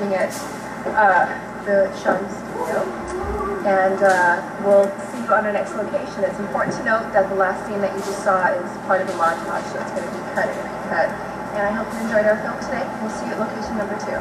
shooting at uh, the Studio. And uh, we'll see you on our next location. It's important to note that the last scene that you just saw is part of a montage, so it's going to be cut and recut. And I hope you enjoyed our film today. We'll see you at location number two.